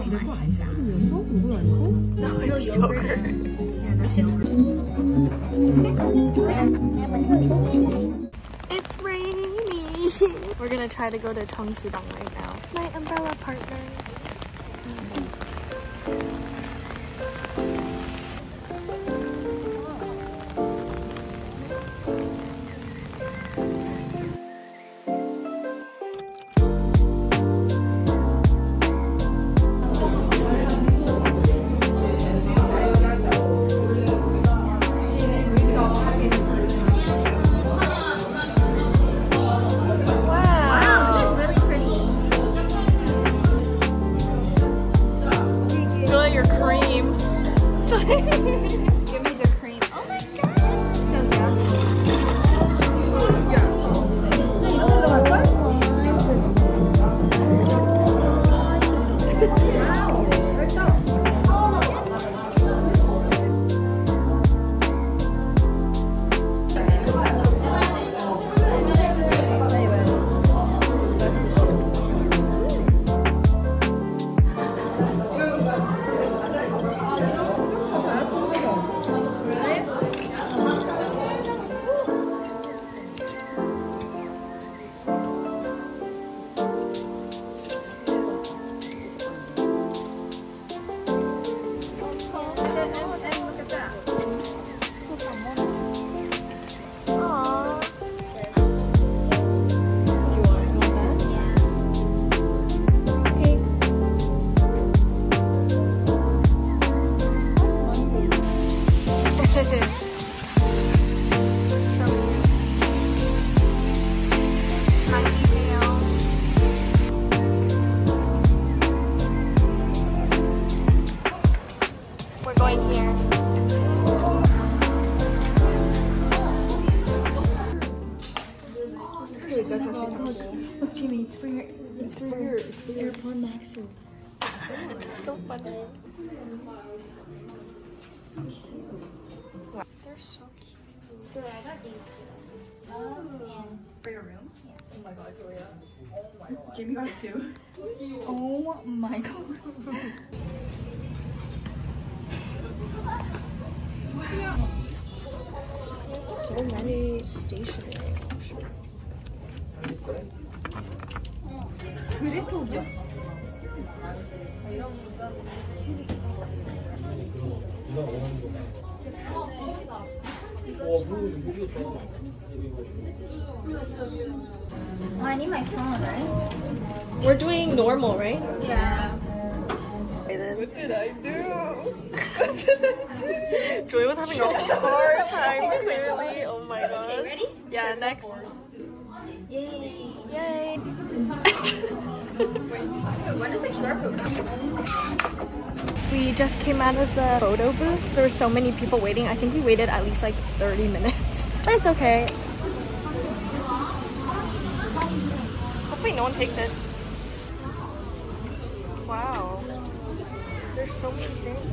No, it's yogurt. It's raining. We're gonna try to go to Cheongsudang right now. My umbrella partners. For your, it's for your AirPod Maxes. So funny. Wow. They're so cute. So I got these two. Um, and for your room. Yeah. Oh my god, Julia. Oh my god. Jamie got it too. Oh my god. So many stationery 그 Kürek oldu. Oh, I need my phone, right? We're doing normal, right? Yeah. What did I do? What did I do? Joy was having a hard time, clearly. Oh my god. Okay, ready? Yeah, next. Yay. Yay. When does the QR code come? We just came out of the photo booth. There were so many people waiting. I think we waited at least like 30 minutes. But it's okay. Hopefully no one takes it. Wow. There's so many things.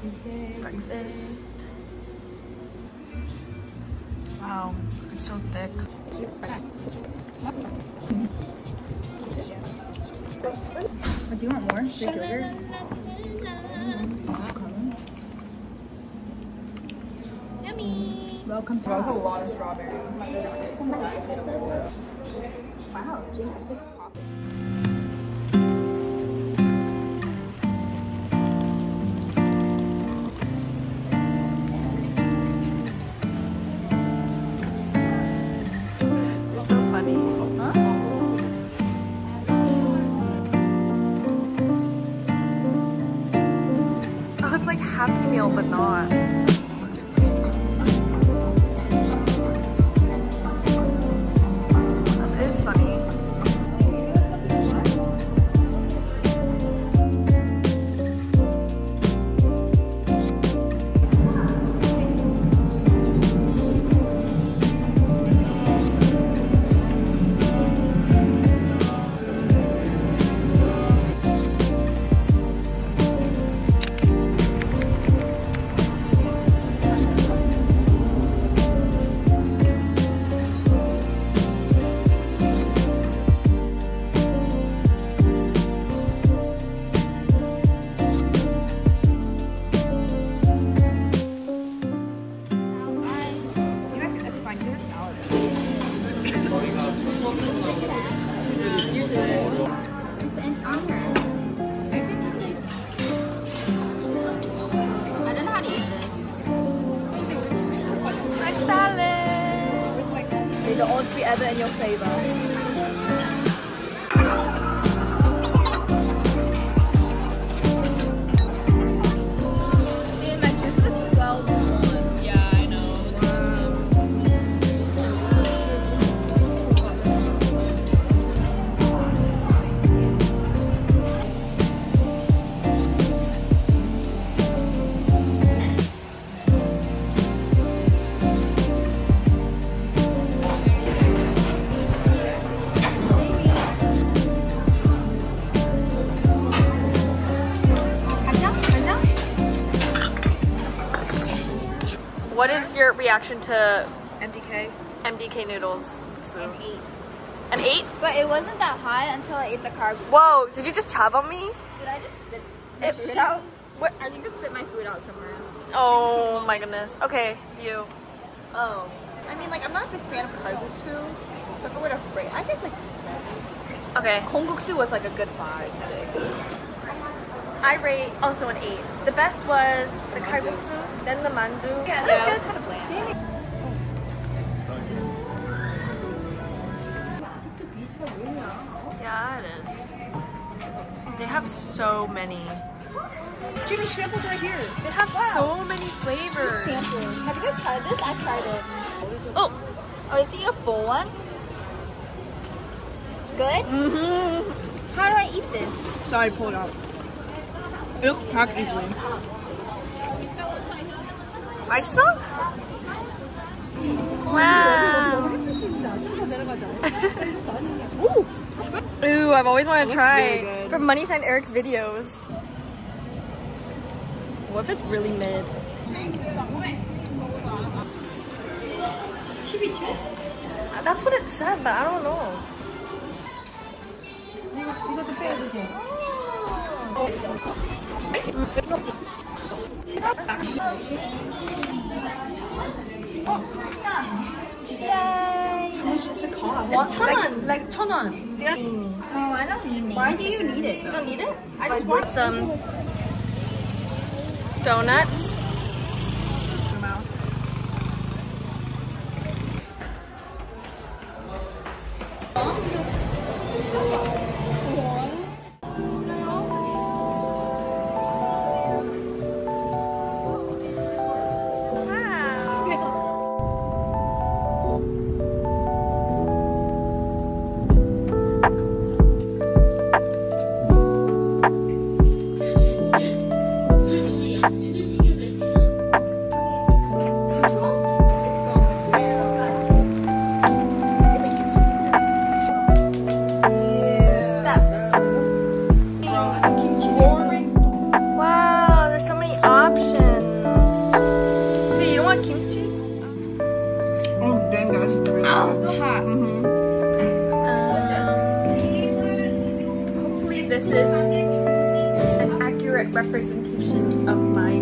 Breakfast. Wow, it's so thick. Oh, do you want more? Greek yogurt? Yummy. Welcome to. A lot of strawberry. Wow, James, this is pop. 还没有本诺啊。Ever in your favor. Your reaction to MDK. MDK noodles? And eat. An eight? But it wasn't that hot until I ate the carb. Whoa, did you just chop on me? Did I just spit my It- food out? What? I need to spit my food out somewhere. Oh my goodness. Okay, you. Oh. I mean, like, I'm not a big fan of kalguksu. So if I were to rate, I guess like seven. Okay. Konguksu was like a good five, six. I rate also an eight. The best was the kalguksu, then the mandu. Yeah, that that was was kind of bland. Yeah, it is. They have so many. Jimmy, samples right here. They have wow. so many flavors. Sampling. Have you guys tried this? I tried it. Oh, oh, let's eat a full one. Good. Mm hmm How do I eat this? Sorry, pull it out. It'll easily. I saw Wow. Ooh. Ooh, I've always wanted to looks try really good. from Money Sign Eric's videos. What if it's really mid? That's what it said, but I don't know. 이것도 빼야지, Yay! How much does it cost? Like, like 천원. Yeah. Oh, I don't need it. Why do you need it? You don't need it? I just want some donuts. This is an accurate representation of my